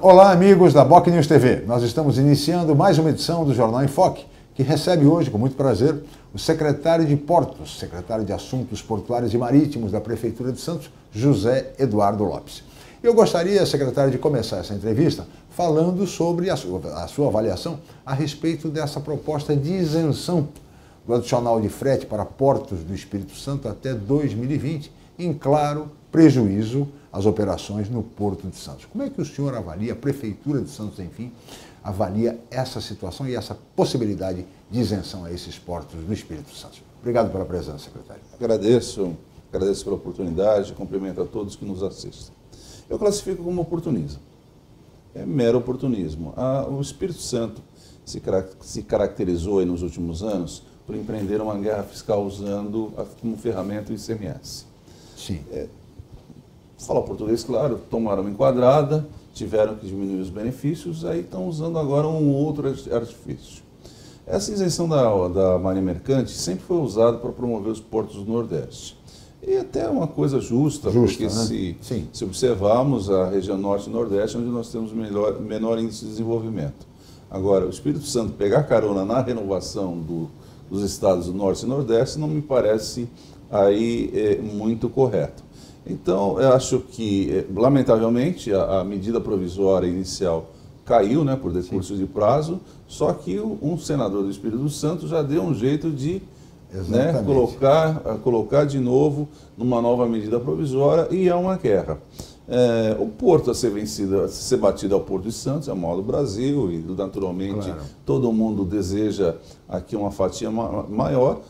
Olá, amigos da Boc News TV. Nós estamos iniciando mais uma edição do Jornal em Foque, que recebe hoje, com muito prazer, o secretário de Portos, secretário de Assuntos Portuários e Marítimos da Prefeitura de Santos, José Eduardo Lopes. Eu gostaria, secretário, de começar essa entrevista falando sobre a sua, a sua avaliação a respeito dessa proposta de isenção do adicional de frete para portos do Espírito Santo até 2020, em claro prejuízo às operações no Porto de Santos. Como é que o senhor avalia, a Prefeitura de Santos, enfim, avalia essa situação e essa possibilidade de isenção a esses portos do Espírito Santo? Obrigado pela presença, secretário. Agradeço, agradeço pela oportunidade, cumprimento a todos que nos assistem. Eu classifico como oportunismo. É mero oportunismo. o Espírito Santo se, se caracterizou nos últimos anos por empreender uma guerra fiscal usando como ferramenta o ICMS. Sim. É, fala português, claro, tomaram uma enquadrada, tiveram que diminuir os benefícios, aí estão usando agora um outro artifício. Essa isenção da, da Marinha Mercante sempre foi usada para promover os portos do Nordeste. E até uma coisa justa, justa porque né? se, se observarmos a região Norte e Nordeste, onde nós temos melhor, menor índice de desenvolvimento. Agora, o Espírito Santo pegar carona na renovação do, dos estados do Norte e Nordeste não me parece aí é, muito correto. Então, eu acho que, é, lamentavelmente, a, a medida provisória inicial caiu né, por decurso Sim. de prazo, só que um senador do Espírito Santo já deu um jeito de né, colocar, colocar de novo numa nova medida provisória e é uma guerra. É, o porto a ser vencido, a ser batido ao Porto de Santos, é o maior do Brasil, e naturalmente claro. todo mundo deseja aqui uma fatia maior.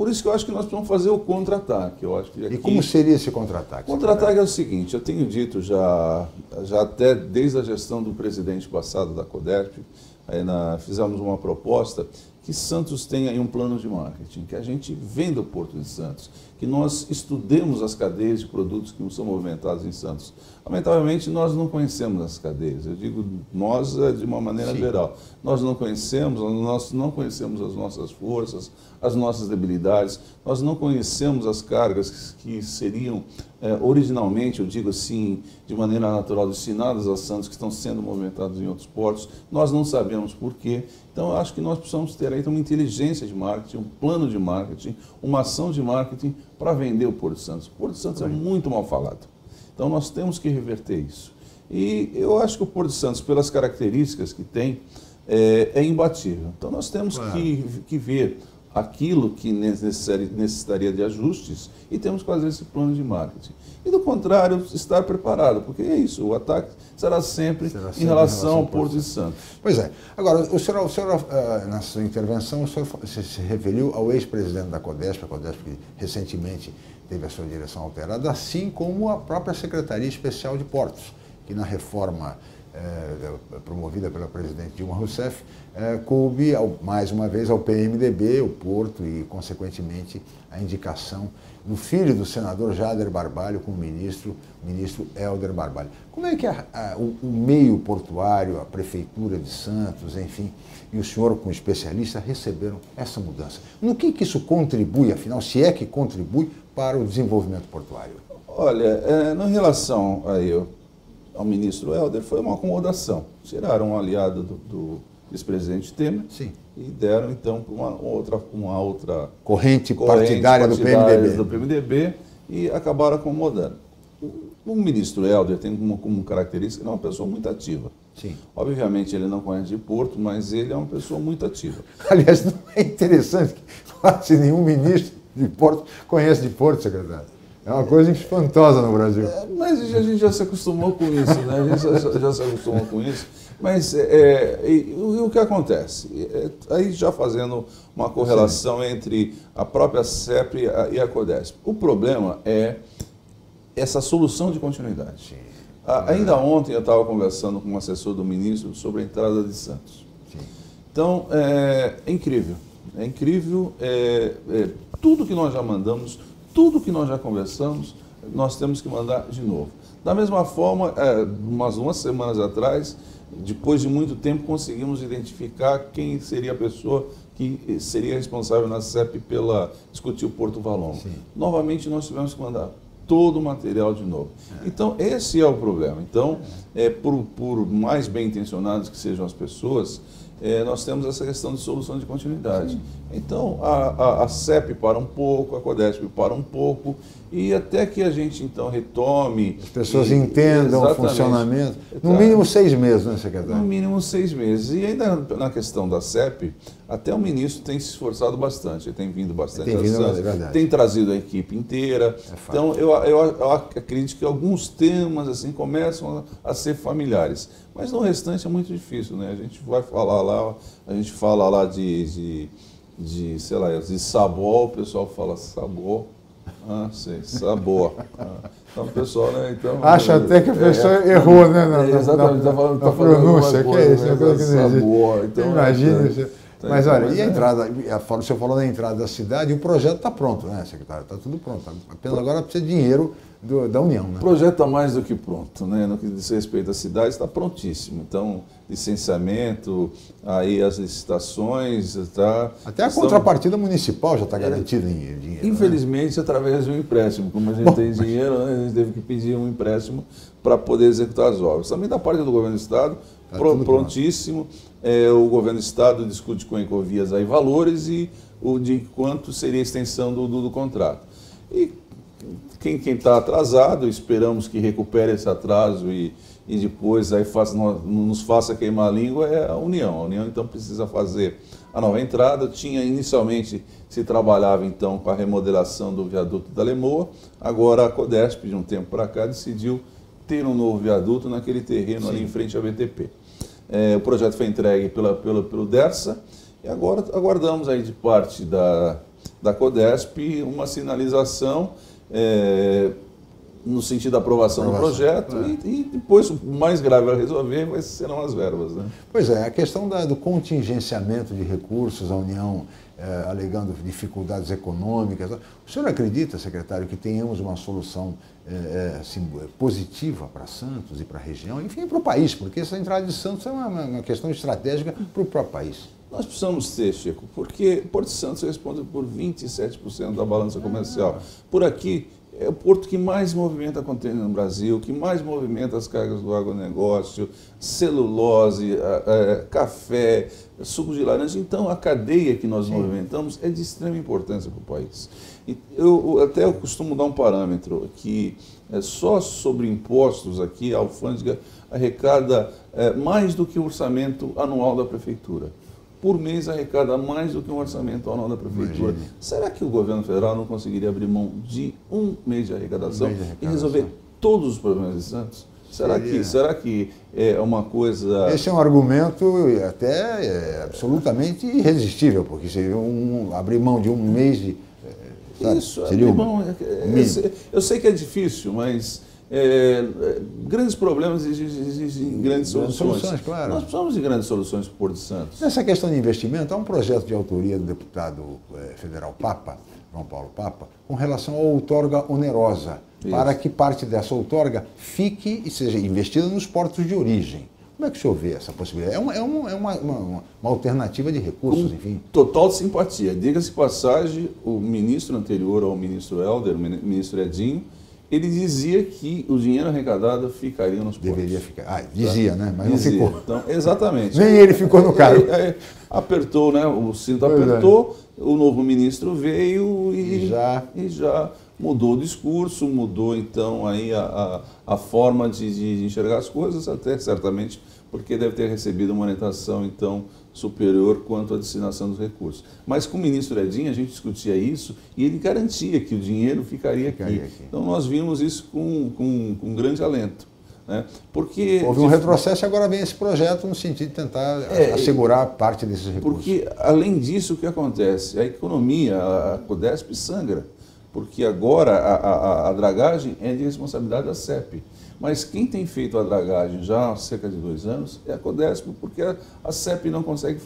Por isso que eu acho que nós precisamos fazer o contra-ataque. Aqui... E como seria esse contra-ataque? O contra-ataque é o seguinte, eu tenho dito já, já até desde a gestão do presidente passado da CODERP, na, fizemos uma proposta que Santos tenha um plano de marketing, que a gente venda o Porto de Santos, que nós estudemos as cadeias de produtos que são movimentados em Santos. Lamentavelmente, nós não conhecemos as cadeias. Eu digo nós é de uma maneira Sim. geral. Nós não conhecemos, nós não conhecemos as nossas forças, as nossas debilidades, nós não conhecemos as cargas que seriam é, originalmente, eu digo assim, de maneira natural, destinadas a Santos, que estão sendo movimentados em outros portos. Nós não sabemos por quê. Então, eu acho que nós precisamos ter aí uma inteligência de marketing, um plano de marketing, uma ação de marketing para vender o Porto Santos. O Porto Santos é muito mal falado. Então nós temos que reverter isso. E eu acho que o Porto Santos, pelas características que tem, é, é imbatível. Então nós temos que, que ver aquilo que necessitaria de ajustes e temos que fazer esse plano de marketing. E do contrário, estar preparado, porque é isso, o ataque será sempre, será sempre em, relação em relação ao Porto de Santos. Pois é. Agora, o senhor, o senhor uh, na sua intervenção, o senhor se referiu ao ex-presidente da CODESP, a CODESP que recentemente teve a sua direção alterada, assim como a própria Secretaria Especial de Portos, que na reforma promovida pela presidente Dilma Rousseff, é, coube mais uma vez ao PMDB, o Porto e, consequentemente, a indicação do filho do senador Jader Barbalho como ministro, o ministro Helder Barbalho. Como é que a, a, o, o, meio portuário, a Prefeitura de Santos, enfim, e o senhor como especialista receberam essa mudança? No que, que isso contribui, afinal, se é que contribui para o desenvolvimento portuário? Olha, é, na relação aí ao ministro Helder, foi uma acomodação. Tiraram um aliado do, do ex-presidente Temer Sim. e deram então para uma outra, uma outra corrente, corrente partidária, do PMDB. do PMDB e acabaram acomodando. O ministro Helder tem como, como característica, ele é uma pessoa muito ativa. Sim. Obviamente ele não conhece de Porto, mas ele é uma pessoa muito ativa. Aliás, não é interessante que quase nenhum ministro de Porto conhece de Porto, secretário. É uma coisa espantosa no Brasil. É, mas a gente já se acostumou com isso, né? A gente já, já se acostumou com isso. Mas é, e, o que acontece? É, aí já fazendo uma correlação Sim. entre a própria CEP e a, e a CODESP. O problema é essa solução de continuidade. A, ainda ontem eu estava conversando com um assessor do ministro sobre a entrada de Santos. Sim. Então, é, é incrível. É incrível. É, é, tudo que nós já mandamos, tudo que nós já conversamos, nós temos que mandar de novo. Da mesma forma, é, umas duas semanas atrás, depois de muito tempo, conseguimos identificar quem seria a pessoa que seria responsável na CEP pela discutir o Porto Valongo. Novamente, nós tivemos que mandar todo o material de novo. É. Então, esse é o problema. Então, é, por, por mais bem intencionadas que sejam as pessoas, é, nós temos essa questão de solução de continuidade. Sim. Então, a, a, a, CEP para um pouco, a CODESP para um pouco, e até que a gente, então, retome... As pessoas e, entendam o funcionamento. No mínimo seis meses, né, secretário? No mínimo seis meses. E ainda na questão da CEP, até o ministro tem se esforçado bastante, ele tem vindo bastante. Tem vindo, é verdade. Tem trazido a equipe inteira. É então, eu, eu, eu acredito que alguns temas, assim, começam a, a ser familiares. Mas no restante é muito difícil, né? A gente vai falar lá, a gente fala lá de, de, de sei lá, de sabor, o pessoal fala sabor. Ah, sei, sabor. Ah, então, pessoal, né? Então, Acha até que a pessoa é, errou, né? Na, é, exatamente, está falando, tá falando pronúncia, que é isso, né? coisa que não sabor. Então, Imagina isso. Tá mas olha, e a é. entrada, o senhor falou da entrada da cidade, e o projeto está pronto, né, secretário? Está tudo pronto. Apenas agora precisa de dinheiro do, da União. Né? O projeto está mais do que pronto, né? no que diz respeito à cidade, está prontíssimo. Então, licenciamento, aí as licitações, tá, Até a estão... contrapartida municipal já está é. garantida é, em dinheiro. Né? Infelizmente, né? através de um empréstimo. Como a gente Bom, tem dinheiro, né? a gente teve que pedir um empréstimo para poder executar as obras. Também da parte do governo do Estado, tá prontíssimo. É, o governo do Estado discute com a Ecovias aí valores e o de quanto seria a extensão do, do, do contrato. E quem está atrasado, esperamos que recupere esse atraso e, e depois aí faça, nos faça queimar a língua, é a União. A União então precisa fazer a nova entrada. Tinha inicialmente se trabalhava então com a remodelação do viaduto da Lemoa, agora a Codesp, de um tempo para cá, decidiu ter um novo viaduto naquele terreno Sim. ali em frente à BTP. É, o projeto foi entregue pela, pela, pelo DERSA e agora aguardamos aí de parte da, da Codesp uma sinalização é, no sentido da aprovação, aprovação. do projeto é. e, e, depois o mais grave a resolver serão as verbas. Né? Pois é, a questão da, do contingenciamento de recursos, a União é, alegando dificuldades econômicas. O senhor acredita, secretário, que tenhamos uma solução é, assim, positiva para Santos e para a região, enfim, para o país, porque essa entrada de Santos é uma, uma questão estratégica para o próprio país? Nós precisamos ter, Chico, porque Porto Santos responde por 27% da balança comercial. Por aqui, é o porto que mais movimenta contêiner no Brasil, que mais movimenta as cargas do agronegócio, celulose, café, suco de laranja. Então, a cadeia que nós Sim. movimentamos é de extrema importância para o país. Eu, até eu costumo dar um parâmetro que é só sobre impostos aqui, a alfândega arrecada é, mais do que o orçamento anual da prefeitura por mês arrecada mais do que um orçamento anual da prefeitura. Imagine. Será que o governo federal não conseguiria abrir mão de um mês de arrecadação, um mês de arrecadação. e resolver todos os problemas de Santos? Será que, será que é uma coisa. Esse é um argumento até é, absolutamente irresistível, porque seria um, abrir mão de um mês de. É, sabe? Isso, seria abrir mão. É, é, eu sei que é difícil, mas é, grandes problemas exigem grandes soluções. soluções claro. Nós precisamos de grandes soluções para o Porto de Santos. Nessa questão de investimento, há um projeto de autoria do deputado é, federal Papa, João Paulo Papa, com relação à outorga onerosa, Isso. para que parte dessa outorga fique e seja investida nos portos de origem. Como é que o senhor vê essa possibilidade? É uma, é uma, é uma, uma, uma alternativa de recursos, Com enfim. Total simpatia. Diga-se passagem, o ministro anterior ao ministro Helder, o ministro Edinho, ele dizia que o dinheiro arrecadado ficaria nos portos. Deveria ficar. Ah, dizia, né? Mas dizia. não ficou. Então, exatamente. Nem ele ficou no cargo. Apertou, né? O cinto pois é. apertou, é. o novo ministro veio e já, e já mudou o discurso, mudou então aí a, a, a forma de, de enxergar as coisas, até certamente porque deve ter recebido uma orientação então superior quanto à destinação dos recursos. Mas com o ministro Edinho a gente discutia isso e ele garantia que o dinheiro ficaria, ficaria aqui. aqui. Então nós vimos isso com, com, com grande alento. Né? Porque, Houve um retrocesso e agora vem esse projeto no sentido de tentar é, assegurar parte desses recursos. Porque, além disso, o que acontece? A economia, a Codesp sangra, porque agora a, a, a dragagem é de responsabilidade da CEP. Mas quem tem feito a dragagem já há cerca de dois anos é a Codesp, porque a CEP não consegue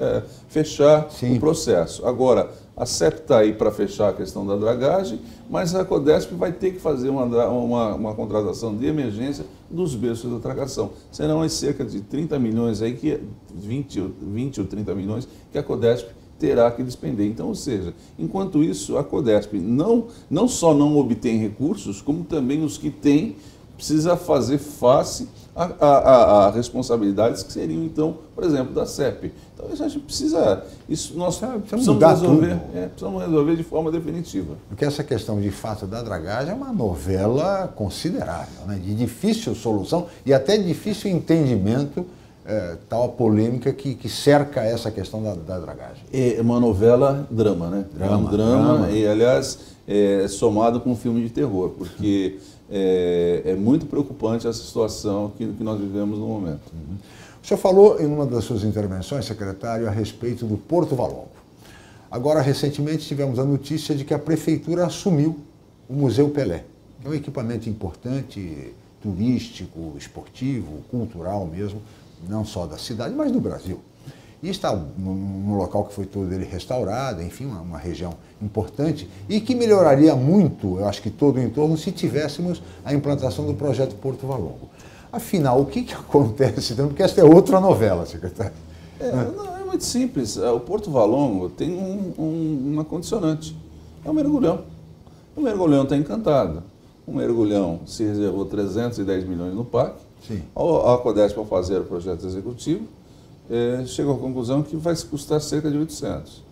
é, fechar Sim. o processo. Agora, a CEP está aí para fechar a questão da dragagem, mas a Codesp vai ter que fazer uma, uma, uma contratação de emergência dos berços da tragação. Serão cerca de 30 milhões aí, que, 20, 20 ou 30 milhões, que a Codesp terá que despender. Então, ou seja, enquanto isso, a Codesp não, não só não obtém recursos, como também os que têm precisa fazer face a, a, a, responsabilidades que seriam, então, por exemplo, da CEP. Então, a gente precisa, isso nós é, precisamos resolver, é, precisamos resolver de forma definitiva. Porque essa questão, de fato, da dragagem é uma novela considerável, né? de difícil solução e até difícil entendimento é, tal polêmica que, que, cerca essa questão da, da, dragagem. É uma novela drama, né? Drama, é um drama, drama. e, aliás, é, somado com um filme de terror, porque é, é, muito preocupante essa situação que, que, nós vivemos no momento. Uhum. O senhor falou em uma das suas intervenções, secretário, a respeito do Porto Valongo. Agora, recentemente, tivemos a notícia de que a prefeitura assumiu o Museu Pelé, que é um equipamento importante, turístico, esportivo, cultural mesmo, não só da cidade, mas do Brasil. E está num local que foi todo ele restaurado, enfim, uma, uma, região importante e que melhoraria muito, eu acho que todo o entorno, se tivéssemos a implantação do projeto Porto Valongo. Afinal, o que, que acontece? Porque esta é outra novela, secretário. É, não, é muito simples. É, o Porto Valongo tem um, um, uma condicionante. É um mergulhão. O mergulhão está encantado. O mergulhão se reservou 310 milhões no PAC Sim. A Codesp, ao fazer o projeto executivo, é, chegou à conclusão que vai custar cerca de 800.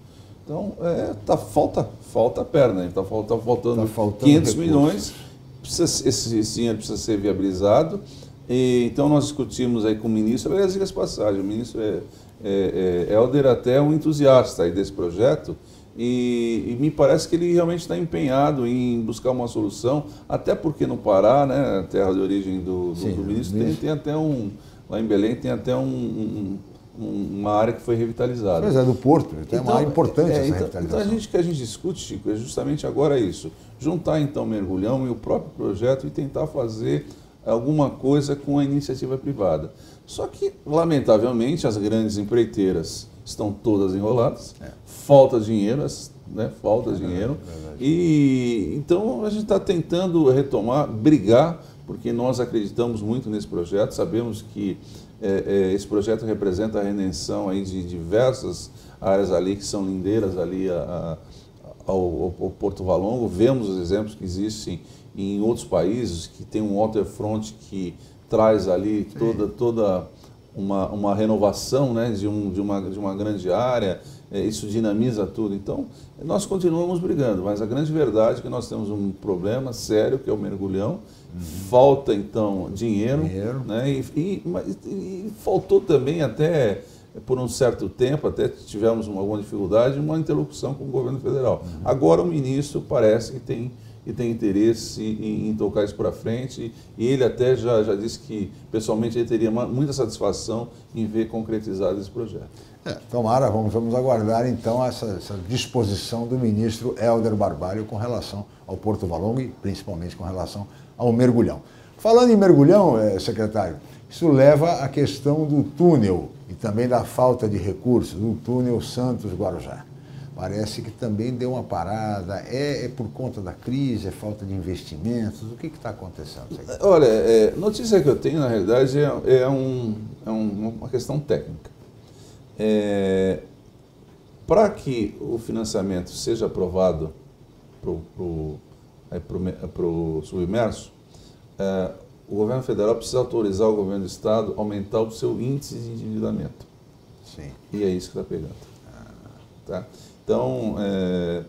Então, é, tá, falta, falta perna, está falta, tá faltando, tá faltando 500 recursos. milhões, precisa, esse, dinheiro precisa ser viabilizado. E, então, nós discutimos aí com o ministro, aliás, diga passagem, o ministro é, é, é, Helder até um entusiasta aí desse projeto, e, e, me parece que ele realmente está empenhado em buscar uma solução, até porque no Pará, né, terra de origem do, do, Sim, do ministro, tem, tem, até um, lá em Belém tem até um, um, uma área que foi revitalizada. Mas é do Porto, tem então, uma área importante é, essa então, revitalização. Então a gente que a gente discute, Chico, é justamente agora isso, juntar então o mergulhão e o próprio projeto e tentar fazer alguma coisa com a iniciativa privada. Só que, lamentavelmente, as grandes empreiteiras estão todas enroladas, é. falta dinheiro, né? falta é dinheiro. É e então a gente está tentando retomar, brigar, porque nós acreditamos muito nesse projeto, sabemos que é, é, esse projeto representa a redenção aí de diversas áreas ali que são lindeiras ali a, a, ao, ao, Porto Valongo. Vemos os exemplos que existem em outros países que tem um waterfront que traz ali toda toda uma, uma renovação né, de, um, de, uma, de uma grande área, é, isso dinamiza tudo. Então, nós continuamos brigando, mas a grande verdade é que nós temos um problema sério, que é o mergulhão. Uhum. Falta, então, dinheiro. dinheiro. Né, e, e, e, e, faltou também até, por um certo tempo, até tivemos uma, alguma dificuldade, uma interlocução com o governo federal. Uhum. Agora o ministro parece que tem e tem interesse em, em tocar isso para frente. E ele até já, já disse que, pessoalmente, ele teria muita satisfação em ver concretizado esse projeto. É, tomara, vamos, vamos aguardar então essa, essa, disposição do ministro Helder Barbalho com relação ao Porto Valongo e principalmente com relação ao mergulhão. Falando em mergulhão, é, secretário, isso leva à questão do túnel e também da falta de recursos, do túnel Santos-Guarujá parece que também deu uma parada. É, é, por conta da crise, é falta de investimentos? O que está acontecendo? Olha, é, notícia que eu tenho, na realidade, é, é, um, é um, uma questão técnica. É, Para que o financiamento seja aprovado para o submerso, é, o governo federal precisa autorizar o governo do estado a aumentar o seu índice de endividamento. Sim. E é isso que está pegando. Ah. Tá? Então, é,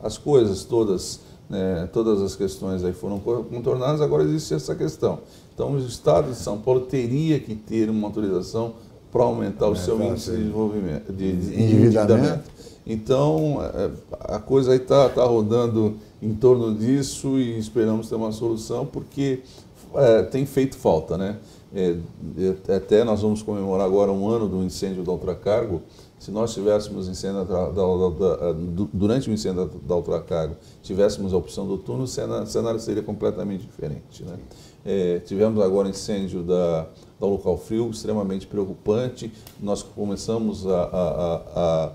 as coisas todas, né, todas as questões aí foram contornadas, agora existe essa questão. Então, o Estado de São Paulo teria que ter uma autorização para aumentar o seu índice de, desenvolvimento, de, de endividamento. Então, é, a coisa aí está tá rodando em torno disso e esperamos ter uma solução, porque é, tem feito falta, né? É, até nós vamos comemorar agora um ano do incêndio do Ultracargo, se nós tivéssemos incêndio da, da, da, durante o incêndio da, Ultracargo, tivéssemos a opção do túnel, o cenário, seria completamente diferente. Né? É, tivemos agora incêndio da, da Local Frio, extremamente preocupante. Nós começamos a, a, a,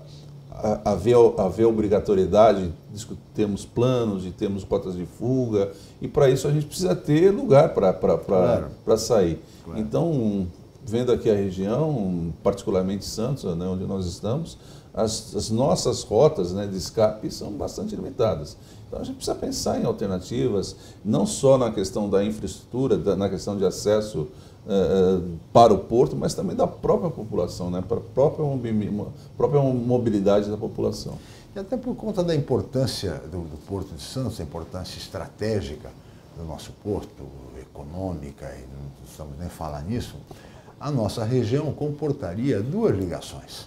a, a, ver, a ver a obrigatoriedade de termos planos, de termos cotas de fuga, e para isso a gente precisa ter lugar para claro. sair. Claro. Então, vendo aqui a região, particularmente Santos, né, onde nós estamos, as, as, nossas rotas né, de escape são bastante limitadas. Então a gente precisa pensar em alternativas, não só na questão da infraestrutura, da, na questão de acesso é, para o porto, mas também da própria população, né? para a própria, própria mobilidade da população. E até por conta da importância do, do Porto de Santos, a importância estratégica do nosso porto, econômica, e não precisamos nem falar nisso, a nossa região comportaria duas ligações.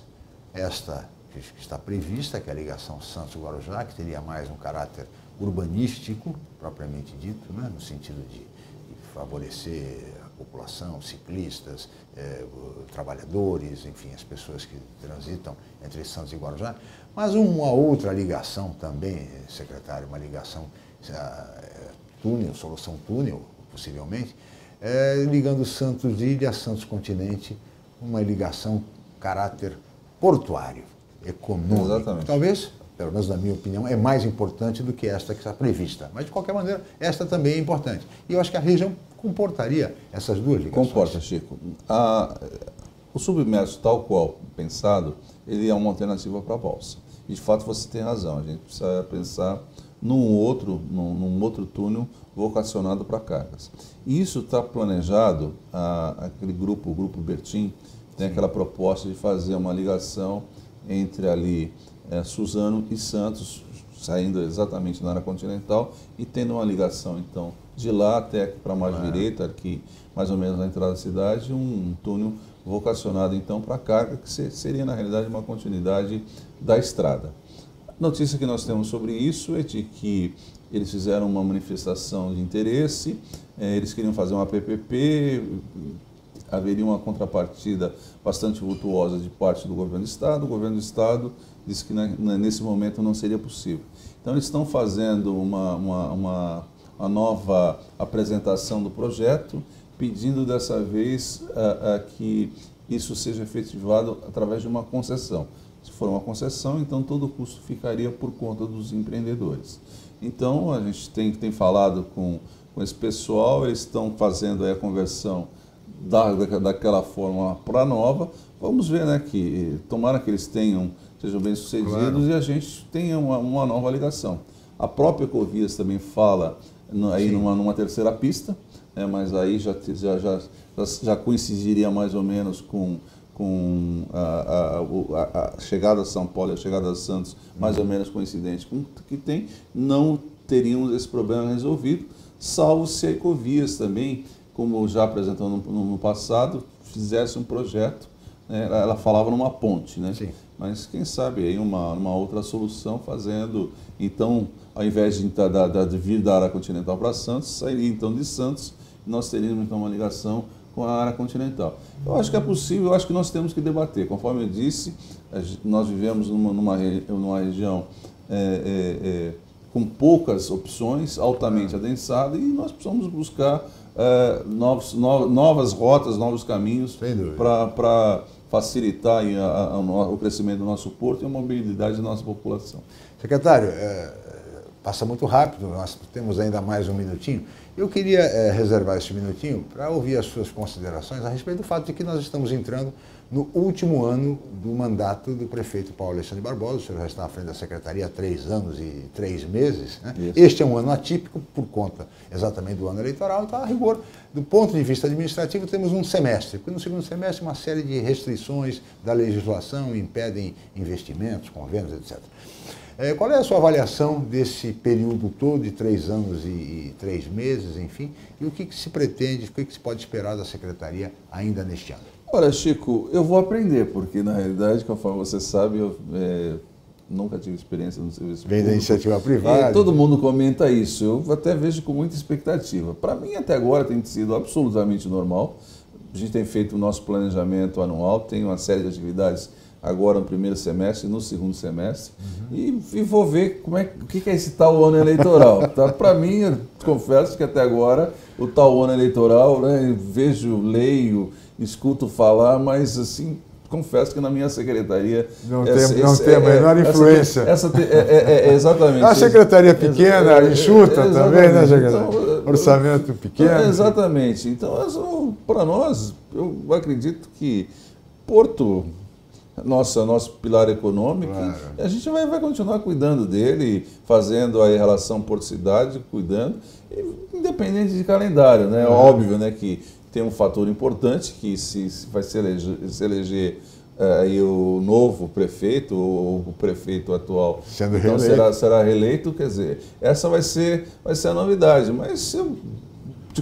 Esta que está prevista, que é a ligação Santos-Guarujá, que teria mais um caráter urbanístico, propriamente dito, né, no sentido de, favorecer a população, ciclistas, eh, trabalhadores, enfim, as pessoas que transitam entre Santos e Guarujá, mas uma outra ligação também, secretário, uma ligação eh, túnel, solução túnel, possivelmente, eh, ligando Santos Ilha a Santos Continente, uma ligação caráter portuário, econômico. Exatamente. Talvez pelo menos na minha opinião, é mais importante do que esta que está prevista. Mas, de qualquer maneira, esta também é importante. E eu acho que a região comportaria essas duas ligações. Comporta, Chico. A, o submerso, tal qual pensado, ele é uma alternativa para a balsa. E, de fato, você tem razão. A gente precisa pensar num outro, num, num outro túnel vocacionado para cargas. E isso está planejado, a, aquele grupo, o Grupo Bertim, tem aquela proposta de fazer uma ligação entre ali é, Suzano e Santos, saindo exatamente na área continental e tendo uma ligação, então, de lá até para mais é. direita, aqui mais ou menos na entrada da cidade, um túnel vocacionado, então, para carga, que seria, na realidade, uma continuidade da estrada. Notícia que nós temos sobre isso é de que eles fizeram uma manifestação de interesse, é, eles queriam fazer uma PPP, haveria uma contrapartida bastante vultuosa de parte do governo do Estado. O governo do Estado disse que nesse momento não seria possível. Então, eles estão fazendo uma, uma, uma, uma nova apresentação do projeto, pedindo dessa vez a, a que isso seja efetivado através de uma concessão. Se for uma concessão, então todo o custo ficaria por conta dos empreendedores. Então, a gente tem, tem falado com, com esse pessoal, eles estão fazendo a conversão da, daquela forma para nova. Vamos ver, né, que tomara que eles tenham, sejam bem sucedidos claro. e a gente tenha uma, uma, nova ligação. A própria Ecovias também fala aí numa, numa, terceira pista, né, mas aí já, já, já, já coincidiria mais ou menos com, com a, a, a, chegada a São Paulo e a chegada a Santos, mais ou menos coincidente com o que tem, não teríamos esse problema resolvido, salvo se a Ecovias também como já apresentou no, no passado, fizesse um projeto, né, ela falava numa ponte, né? Sim. Mas quem sabe aí uma, uma outra solução fazendo, então, ao invés de, da, da, de vir da área continental para Santos, sairia então de Santos, nós teríamos então uma ligação com a área continental. Eu acho que é possível, eu acho que nós temos que debater. Conforme eu disse, nós vivemos numa, numa, numa região é, é, é, com poucas opções, altamente adensada, e nós precisamos buscar é, novos, no, novas rotas, novos caminhos para facilitar a, a, o crescimento do nosso porto e a mobilidade da nossa população. Secretário, é, passa muito rápido, nós temos ainda mais um minutinho. Eu queria é, reservar esse minutinho para ouvir as suas considerações a respeito do fato de que nós estamos entrando no último ano do mandato do prefeito Paulo Alexandre Barbosa. O senhor já está à frente da secretaria há três anos e três meses. Né? Este é um ano atípico por conta exatamente do ano eleitoral. Então, a rigor, do ponto de vista administrativo, temos um semestre. Porque no segundo semestre, uma série de restrições da legislação impedem investimentos, convênios, etc. É, qual é a sua avaliação desse período todo de três anos e, e três meses, enfim, e o que, que se pretende, o que, que se pode esperar da secretaria ainda neste ano? Olha, Chico, eu vou aprender, porque na realidade, conforme você sabe, eu é, nunca tive experiência no serviço Vem público. da iniciativa privada. E todo mundo comenta isso, eu até vejo com muita expectativa. Para mim, até agora, tem sido absolutamente normal. A gente tem feito o nosso planejamento anual, tem uma série de atividades agora no primeiro semestre no segundo semestre. Uhum. E, e, vou ver como é, o que é esse tal ano eleitoral. tá? Para mim, confesso que até agora, o tal ano eleitoral, né, vejo, leio escuto falar, mas assim, confesso que na minha secretaria. Não essa, tem, não esse, tem a menor é, influência. Essa, essa é, é, é, exatamente. A secretaria pequena, enxuta também, né, Então, Orçamento pequeno. Exatamente. Então, para nós, eu acredito que Porto, nossa, nosso pilar econômico, claro. a gente vai, vai continuar cuidando dele, fazendo a relação Porto-Cidade, cuidando, independente de calendário, né? Óbvio, né, que tem um fator importante que se, se vai se eleger, se eleger é, aí o novo prefeito ou o prefeito atual Sendo então reeleito. será, será reeleito, quer dizer, essa vai ser, vai ser a novidade, mas eu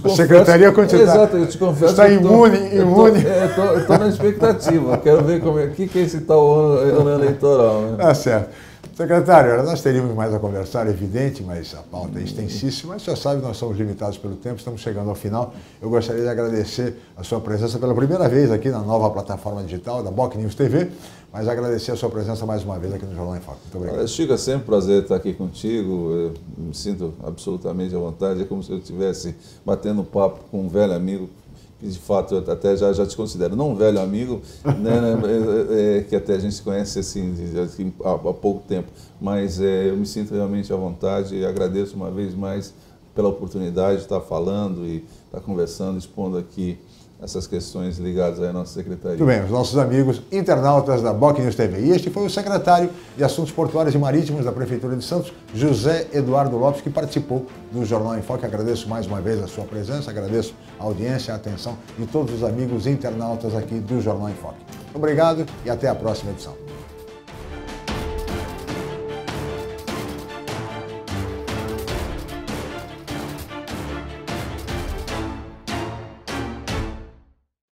te A confesso- secretaria continua- Exato, eu te confesso está imune, tô- imune. é, eu tô na expectativa, quero ver como é, que, que é esse tal ano, eleitoral. Né? Tá certo. Secretário, nós teríamos mais a conversar, evidente, mas a pauta é extensíssima. Senhor sabe, nós somos limitados pelo tempo, estamos chegando ao final. Eu gostaria de agradecer a sua presença pela primeira vez aqui na nova plataforma digital da Boc News TV, mas agradecer a sua presença mais uma vez aqui no Jornal em Foco. Muito obrigado. Chico, é sempre um prazer estar aqui contigo. Eu me sinto absolutamente à vontade. É como se eu estivesse batendo papo com um velho amigo, que de fato eu até já, já te considero, não um velho amigo, né, né, é, é, que até a gente se conhece assim, assim, há, há pouco tempo, mas é, eu me sinto realmente à vontade e agradeço uma vez mais pela oportunidade de estar falando e estar conversando, expondo aqui essas questões ligadas à nossa secretaria. Muito bem, os nossos amigos internautas da Boc News TV. E este foi o secretário de Assuntos Portuários e Marítimos da Prefeitura de Santos, José Eduardo Lopes, que participou do Jornal em Foque. Agradeço mais uma vez a sua presença, agradeço a audiência, a atenção de todos os amigos internautas aqui do Jornal em Foque. Obrigado e até a próxima edição.